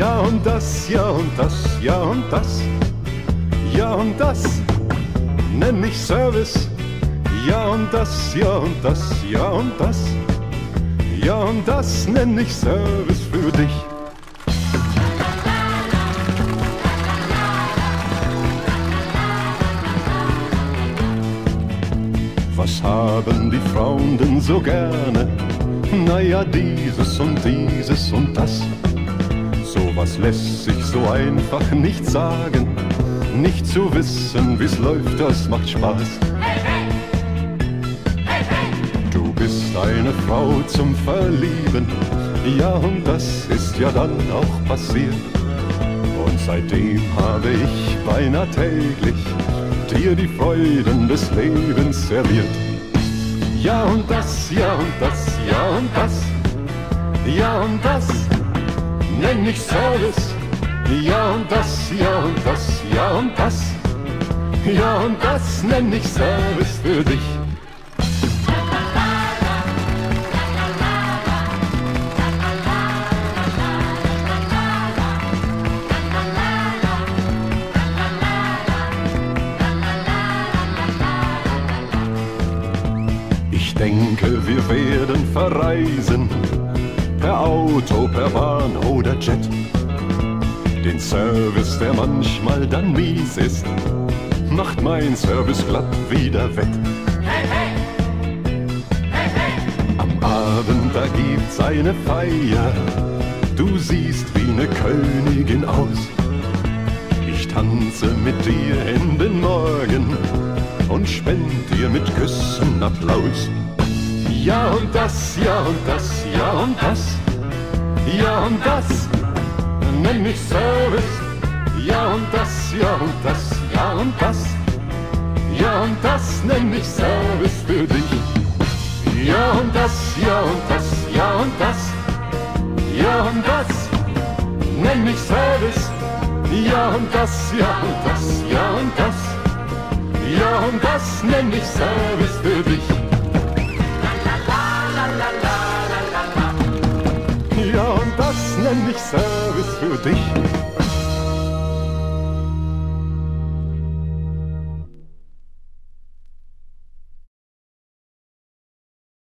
Ja und das, ja und das, ja und das, ja und das nenn ich Service. Ja und das, ja und das, ja und das, ja und das nenn ich Service für dich. Was haben die Frauen denn so gerne? Naja, dieses und dieses und das. Sowas lässt sich so einfach nicht sagen. Nicht zu wissen, wie's läuft, das macht Spaß. Du bist eine Frau zum Verlieben, ja und das ist ja dann auch passiert. Und seitdem habe ich beinahe täglich dir die Freuden des Lebens serviert. Ja und das, ja und das, ja und das, ja und das nenn ich Service. Ja und das, ja und das, ja und das, ja und das nenn ich Service für dich. Ich denke, wir werden verreisen, per Auto, per Bahn oder Jet. Den Service, der manchmal dann mies ist, macht mein Service glatt wieder wett. Am Abend, da gibt's eine Feier, du siehst wie ne Königin aus. Ich tanze mit dir in den Morgen und spend dir mit Küssen Applaus. Ja und das, ja und das, ja und das, ja und das nenn ich Service. Ja und das, ja und das, ja und das, ja und das nenn ich Service für dich. Ja und das, ja und das, ja und das, ja und das nenn ich Service. Ja und das, ja und das, ja und das, ja und das nenn ich Service für dich. nicht Service für dich.